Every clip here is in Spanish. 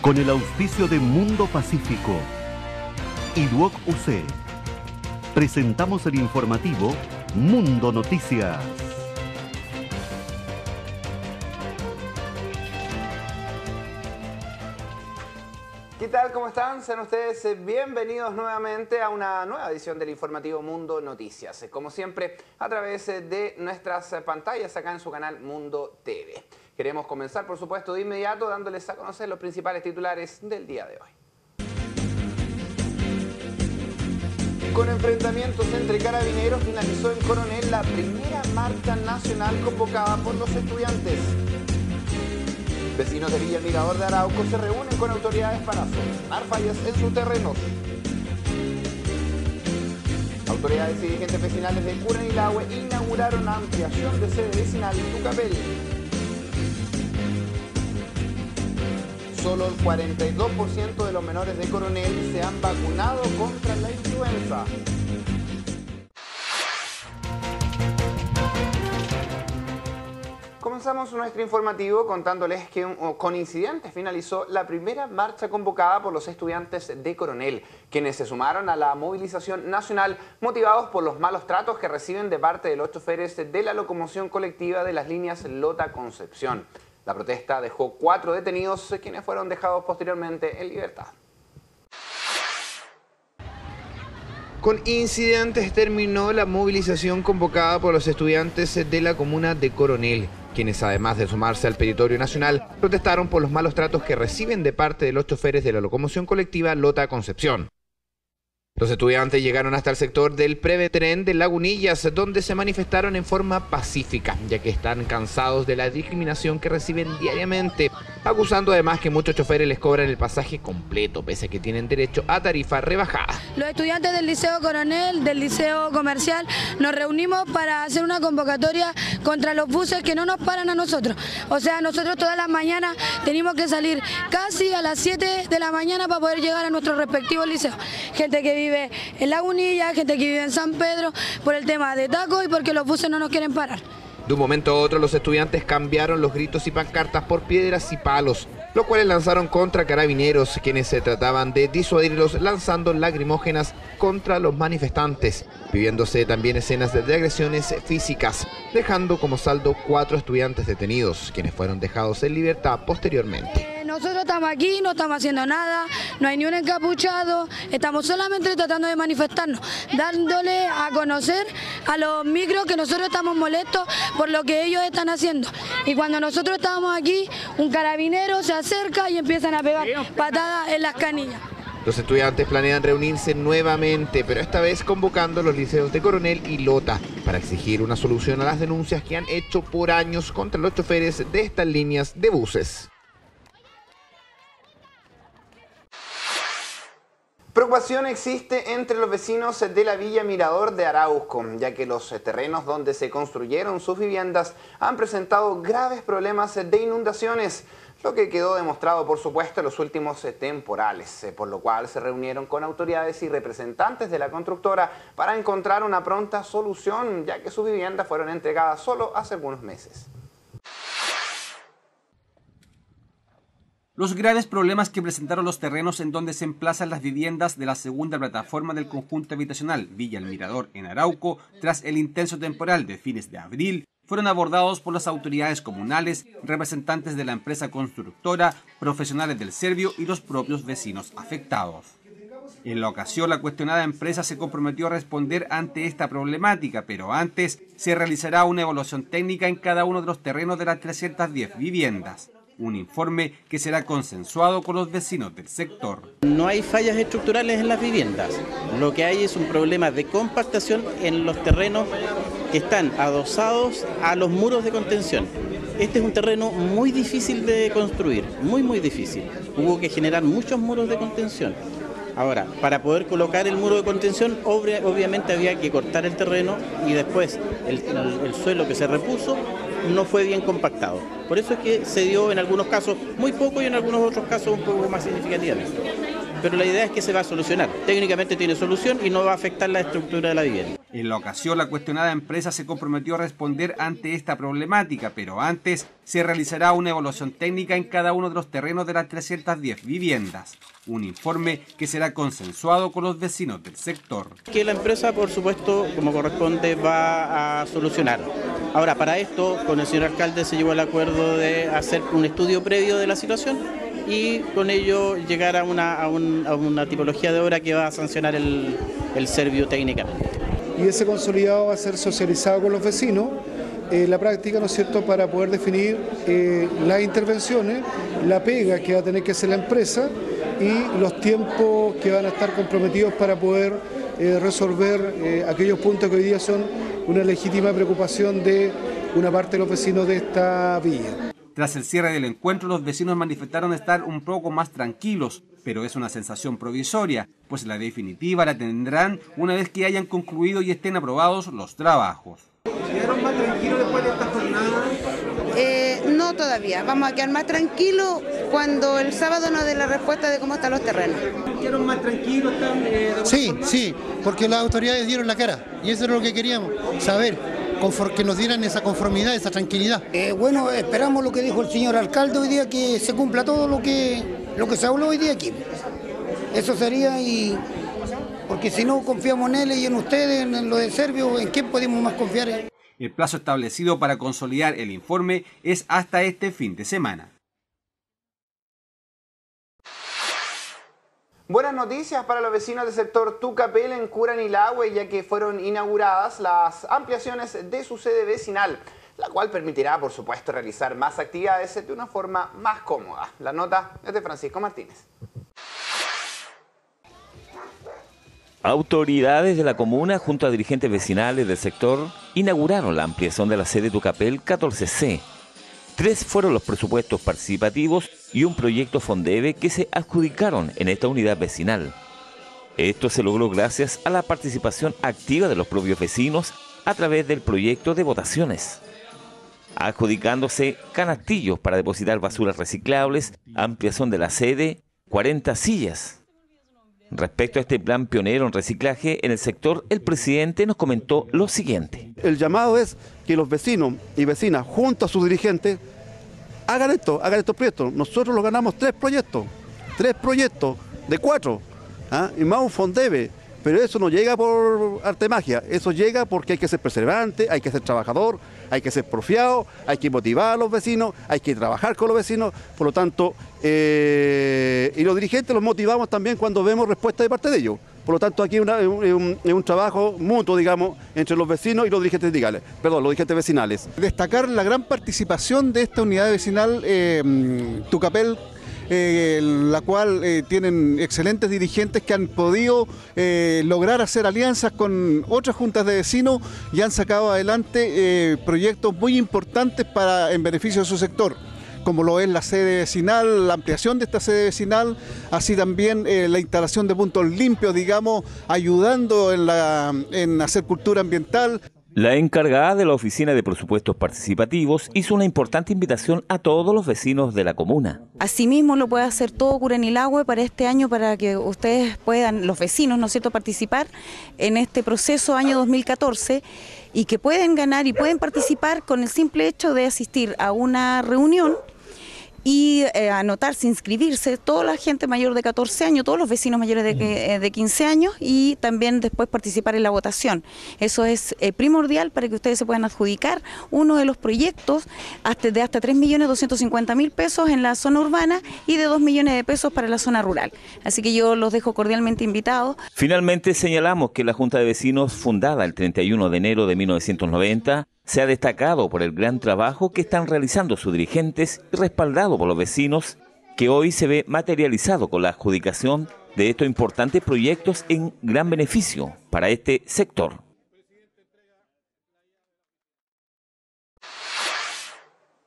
Con el auspicio de Mundo Pacífico y Duoc UC, presentamos el informativo Mundo Noticias. ¿Qué tal? ¿Cómo están? Sean ustedes eh, bienvenidos nuevamente a una nueva edición del informativo Mundo Noticias. Eh, como siempre, a través eh, de nuestras pantallas acá en su canal Mundo TV. Queremos comenzar, por supuesto, de inmediato dándoles a conocer los principales titulares del día de hoy. Con enfrentamientos entre carabineros finalizó en Coronel la primera marcha nacional convocada por los estudiantes. Vecinos de Villa Mirador de Arauco se reúnen con autoridades para solucionar fallas en sus terrenos. Autoridades y dirigentes vecinales de Curanilahue inauguraron ampliación de sede vecinal en Tucapel. Solo el 42% de los menores de Coronel se han vacunado contra la influenza. Comenzamos nuestro informativo contándoles que con incidentes finalizó la primera marcha convocada por los estudiantes de Coronel, quienes se sumaron a la movilización nacional motivados por los malos tratos que reciben de parte de los choferes de la locomoción colectiva de las líneas Lota-Concepción. La protesta dejó cuatro detenidos, quienes fueron dejados posteriormente en libertad. Con incidentes terminó la movilización convocada por los estudiantes de la comuna de Coronel, quienes además de sumarse al territorio nacional, protestaron por los malos tratos que reciben de parte de los choferes de la locomoción colectiva Lota Concepción. Los estudiantes llegaron hasta el sector del Prevetren de Lagunillas, donde se manifestaron en forma pacífica, ya que están cansados de la discriminación que reciben diariamente, acusando además que muchos choferes les cobran el pasaje completo, pese a que tienen derecho a tarifa rebajada. Los estudiantes del Liceo Coronel, del Liceo Comercial, nos reunimos para hacer una convocatoria contra los buses que no nos paran a nosotros. O sea, nosotros todas las mañanas tenemos que salir casi a las 7 de la mañana para poder llegar a nuestro respectivo liceo. Gente que vive vive en Lagunilla, gente que vive en San Pedro, por el tema de taco y porque los buses no nos quieren parar. De un momento a otro, los estudiantes cambiaron los gritos y pancartas por piedras y palos, los cuales lanzaron contra carabineros, quienes se trataban de disuadirlos lanzando lacrimógenas contra los manifestantes, viviéndose también escenas de agresiones físicas, dejando como saldo cuatro estudiantes detenidos, quienes fueron dejados en libertad posteriormente. Nosotros estamos aquí, no estamos haciendo nada, no hay ni un encapuchado, estamos solamente tratando de manifestarnos, dándole a conocer a los micros que nosotros estamos molestos por lo que ellos están haciendo. Y cuando nosotros estábamos aquí, un carabinero se acerca y empiezan a pegar patadas en las canillas. Los estudiantes planean reunirse nuevamente, pero esta vez convocando los liceos de Coronel y Lota para exigir una solución a las denuncias que han hecho por años contra los choferes de estas líneas de buses. Preocupación existe entre los vecinos de la Villa Mirador de Arauco, ya que los terrenos donde se construyeron sus viviendas han presentado graves problemas de inundaciones, lo que quedó demostrado, por supuesto, en los últimos temporales, por lo cual se reunieron con autoridades y representantes de la constructora para encontrar una pronta solución, ya que sus viviendas fueron entregadas solo hace algunos meses. Los graves problemas que presentaron los terrenos en donde se emplazan las viviendas de la segunda plataforma del conjunto habitacional Villa El Mirador en Arauco tras el intenso temporal de fines de abril fueron abordados por las autoridades comunales, representantes de la empresa constructora, profesionales del Servio y los propios vecinos afectados. En la ocasión, la cuestionada empresa se comprometió a responder ante esta problemática, pero antes se realizará una evaluación técnica en cada uno de los terrenos de las 310 viviendas un informe que será consensuado con los vecinos del sector. No hay fallas estructurales en las viviendas, lo que hay es un problema de compactación en los terrenos que están adosados a los muros de contención. Este es un terreno muy difícil de construir, muy muy difícil. Hubo que generar muchos muros de contención. Ahora, para poder colocar el muro de contención, obviamente había que cortar el terreno y después el, el suelo que se repuso no fue bien compactado. Por eso es que se dio en algunos casos muy poco y en algunos otros casos un poco más significativamente. Pero la idea es que se va a solucionar. Técnicamente tiene solución y no va a afectar la estructura de la vivienda. En la ocasión, la cuestionada empresa se comprometió a responder ante esta problemática, pero antes se realizará una evaluación técnica en cada uno de los terrenos de las 310 viviendas. Un informe que será consensuado con los vecinos del sector. Que la empresa, por supuesto, como corresponde, va a solucionar. Ahora, para esto, con el señor alcalde se llevó el acuerdo de hacer un estudio previo de la situación y con ello llegar a una, a una tipología de obra que va a sancionar el, el servio técnicamente y ese consolidado va a ser socializado con los vecinos. Eh, la práctica, ¿no es cierto?, para poder definir eh, las intervenciones, la pega que va a tener que hacer la empresa y los tiempos que van a estar comprometidos para poder eh, resolver aquellos puntos que hoy día son una legítima preocupación de una parte de los vecinos de esta villa. Tras el cierre del encuentro, los vecinos manifestaron estar un poco más tranquilos, pero es una sensación provisoria, pues la definitiva la tendrán una vez que hayan concluido y estén aprobados los trabajos. ¿Quedaron más tranquilos después de esta jornada? Eh, no todavía, vamos a quedar más tranquilos cuando el sábado nos dé la respuesta de cómo están los terrenos. ¿Quedaron más tranquilos? Eh, sí, sí, porque las autoridades dieron la cara y eso es lo que queríamos, saber que nos dieran esa conformidad, esa tranquilidad. Eh, bueno, esperamos lo que dijo el señor alcalde hoy día, que se cumpla todo lo que, lo que se habló hoy día aquí. Eso sería y... Porque si no confiamos en él y en ustedes, en lo de Servio, ¿en qué podemos más confiar? El plazo establecido para consolidar el informe es hasta este fin de semana. Buenas noticias para los vecinos del sector Tucapel en Curanilagüe, ya que fueron inauguradas las ampliaciones de su sede vecinal, la cual permitirá, por supuesto, realizar más actividades de una forma más cómoda. La nota es de Francisco Martínez. Autoridades de la comuna junto a dirigentes vecinales del sector inauguraron la ampliación de la sede Tucapel 14C Tres fueron los presupuestos participativos y un proyecto Fondebe que se adjudicaron en esta unidad vecinal. Esto se logró gracias a la participación activa de los propios vecinos a través del proyecto de votaciones, adjudicándose canastillos para depositar basuras reciclables, ampliación de la sede, 40 sillas. Respecto a este plan pionero en reciclaje en el sector, el presidente nos comentó lo siguiente. El llamado es que los vecinos y vecinas, junto a sus dirigentes, hagan esto, hagan estos proyectos. Nosotros lo ganamos tres proyectos, tres proyectos de cuatro, ¿ah? y más un fondebe. Pero eso no llega por arte magia, eso llega porque hay que ser perseverante, hay que ser trabajador, hay que ser profiado, hay que motivar a los vecinos, hay que trabajar con los vecinos, por lo tanto, eh, y los dirigentes los motivamos también cuando vemos respuesta de parte de ellos. Por lo tanto, aquí es, un, trabajo mutuo, digamos, entre los vecinos y los dirigentes sindicales, perdón, los dirigentes vecinales. Destacar la gran participación de esta unidad vecinal eh, Tucapel eh, la cual eh, tienen excelentes dirigentes que han podido lograr hacer alianzas con otras juntas de vecinos y han sacado adelante proyectos muy importantes para en beneficio de su sector como lo es la sede vecinal, la ampliación de esta sede vecinal, así también eh, la instalación de puntos limpios, digamos, ayudando en, la, en hacer cultura ambiental. La encargada de la Oficina de Presupuestos Participativos hizo una importante invitación a todos los vecinos de la comuna. Asimismo lo puede hacer todo Curanilagüe para este año para que ustedes puedan, los vecinos, ¿no es cierto?, participar en este proceso año 2014 y que pueden ganar y pueden participar con el simple hecho de asistir a una reunión y eh, anotarse, inscribirse, toda la gente mayor de 14 años, todos los vecinos mayores de, de 15 años y también después participar en la votación. Eso es eh, primordial para que ustedes se puedan adjudicar uno de los proyectos hasta, de hasta 3.250.000 pesos en la zona urbana y de 2 millones de pesos para la zona rural. Así que yo los dejo cordialmente invitados. Finalmente señalamos que la Junta de Vecinos, fundada el 31 de enero de 1990, se ha destacado por el gran trabajo que están realizando sus dirigentes y respaldado por los vecinos, que hoy se ve materializado con la adjudicación de estos importantes proyectos en gran beneficio para este sector.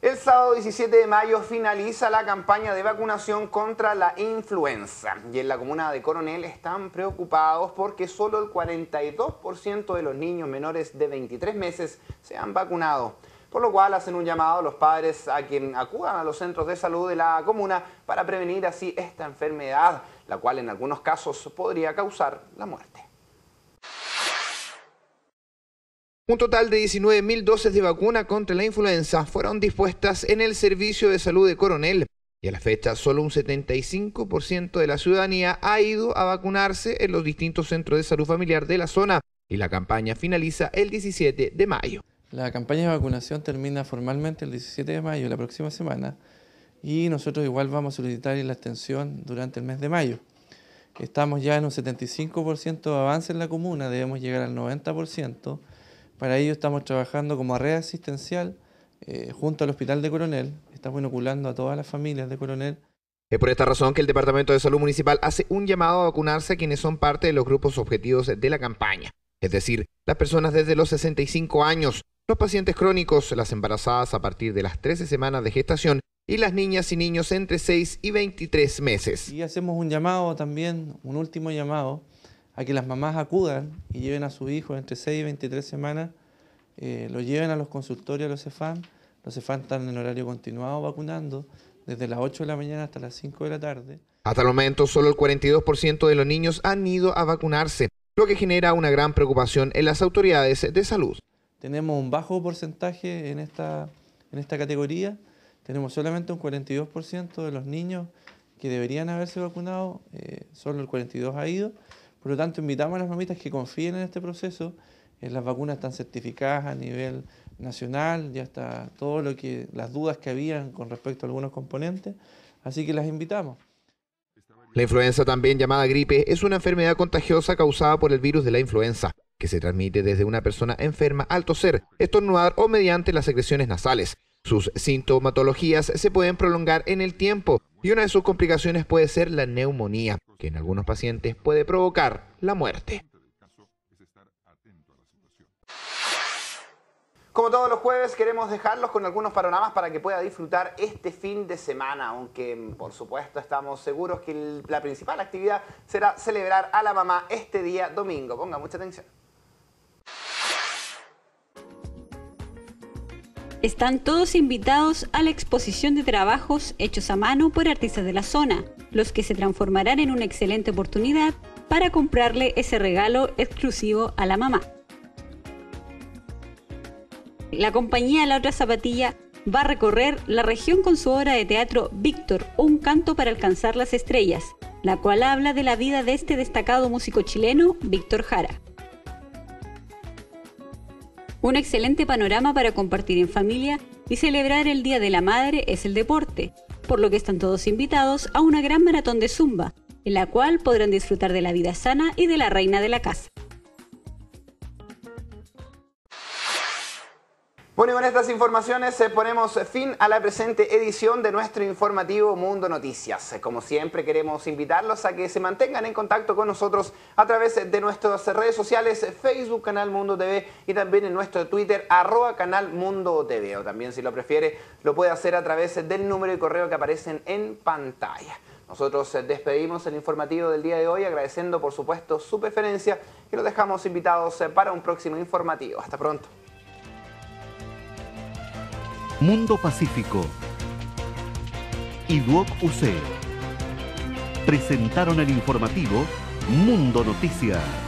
El sábado 17 de mayo finaliza la campaña de vacunación contra la influenza y en la comuna de Coronel están preocupados porque solo el 42% de los niños menores de 23 meses se han vacunado, por lo cual hacen un llamado a los padres a quien acudan a los centros de salud de la comuna para prevenir así esta enfermedad, la cual en algunos casos podría causar la muerte. Un total de 19.000 dosis de vacuna contra la influenza fueron dispuestas en el Servicio de Salud de Coronel y a la fecha solo un 75% de la ciudadanía ha ido a vacunarse en los distintos centros de salud familiar de la zona y la campaña finaliza el 17 de mayo. La campaña de vacunación termina formalmente el 17 de mayo, la próxima semana, y nosotros igual vamos a solicitar la extensión durante el mes de mayo. Estamos ya en un 75% de avance en la comuna, debemos llegar al 90%. Para ello estamos trabajando como red asistencial eh, junto al Hospital de Coronel, estamos inoculando a todas las familias de Coronel. Es por esta razón que el Departamento de Salud Municipal hace un llamado a vacunarse a quienes son parte de los grupos objetivos de la campaña, es decir, las personas desde los 65 años, los pacientes crónicos, las embarazadas a partir de las 13 semanas de gestación y las niñas y niños entre 6 y 23 meses. Y hacemos un llamado también, un último llamado, a que las mamás acudan y lleven a sus hijos entre 6 y 23 semanas, eh, lo lleven a los consultorios, a los CEFAM. Los CEFAM están en horario continuado vacunando desde las 8 de la mañana hasta las 5 de la tarde. Hasta el momento, solo el 42% de los niños han ido a vacunarse, lo que genera una gran preocupación en las autoridades de salud. Tenemos un bajo porcentaje en esta, en esta categoría, tenemos solamente un 42% de los niños que deberían haberse vacunado, eh, solo el 42% ha ido. Por lo tanto, invitamos a las mamitas que confíen en este proceso. Las vacunas están certificadas a nivel nacional, ya está todo lo que, las dudas que habían con respecto a algunos componentes, así que las invitamos. La influenza, también llamada gripe, es una enfermedad contagiosa causada por el virus de la influenza que se transmite desde una persona enferma al toser, estornudar o mediante las secreciones nasales. Sus sintomatologías se pueden prolongar en el tiempo y una de sus complicaciones puede ser la neumonía, que en algunos pacientes puede provocar la muerte. Como todos los jueves, queremos dejarlos con algunos panoramas para que pueda disfrutar este fin de semana, aunque por supuesto estamos seguros que la principal actividad será celebrar a la mamá este día domingo. Ponga mucha atención. Están todos invitados a la exposición de trabajos hechos a mano por artistas de la zona, los que se transformarán en una excelente oportunidad para comprarle ese regalo exclusivo a la mamá. La compañía La Otra Zapatilla va a recorrer la región con su obra de teatro Víctor, un canto para alcanzar las estrellas, la cual habla de la vida de este destacado músico chileno, Víctor Jara. Un excelente panorama para compartir en familia y celebrar el Día de la Madre es el deporte, por lo que están todos invitados a una gran maratón de zumba, en la cual podrán disfrutar de la vida sana y de la reina de la casa. Bueno, y con estas informaciones eh, ponemos fin a la presente edición de nuestro informativo Mundo Noticias. Eh, como siempre, queremos invitarlos a que se mantengan en contacto con nosotros a través de nuestras redes sociales, eh, Facebook, Canal Mundo TV y también en nuestro Twitter, arroba Canal Mundo TV. O también, si lo prefiere, lo puede hacer a través del número y correo que aparecen en pantalla. Nosotros despedimos el informativo del día de hoy agradeciendo, por supuesto, su preferencia y los dejamos invitados para un próximo informativo. Hasta pronto. Mundo Pacífico y Duoc UC presentaron el informativo Mundo Noticias.